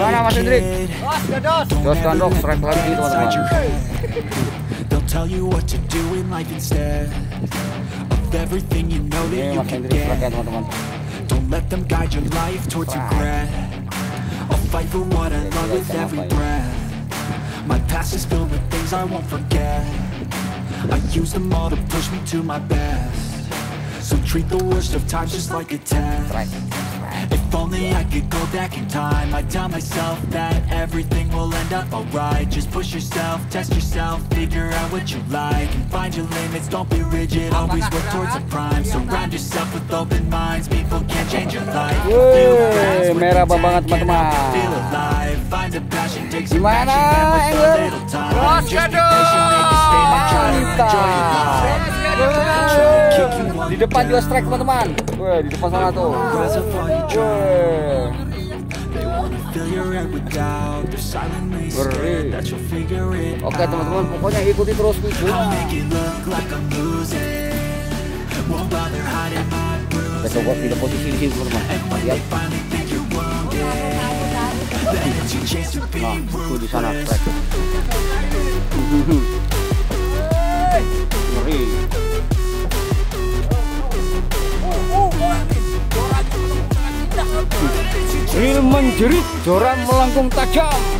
Mana Mas Hendrik? Jos Gandok strike lagi teman-teman. They'll tell you what to do in life instead of everything you know that Ini you Mas can Hendrik strike ya get. teman-teman. Don't let them guide your life towards regret. I'll fight for what I love with every breath. My past is filled with things I won't forget. I use them all to push me to my best. So treat the worst of times just like a test. If only I could go back in time. I'd tell myself that everything will end up alright. Just push yourself, test yourself, figure out what you like And find your limits, don't be rigid, always work towards a prime. Surround yourself with open minds, people can change your life. Wih, Feel fast with merah banget, tank, get out teman-teman. and Feel alive, find a depan juga strike teman-teman. Weh di depan sana tuh. Weh. Beri. Oke teman-teman pokoknya ikuti terus videonya kita coba di posisi di sini teman-teman. Lihat. Nah itu di sana strike. Menjerit, joran melengkung tajam.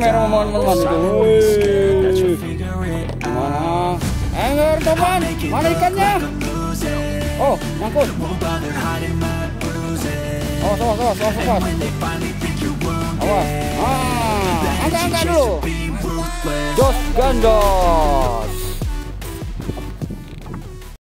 merah teman-teman itu. Mana? Enger teman, mana ikannya? Oh, nyangkut. Oh, sobat, sobat, sobat, sobat. Awas. Ah, angkat, angkat dulu. Jos gandos.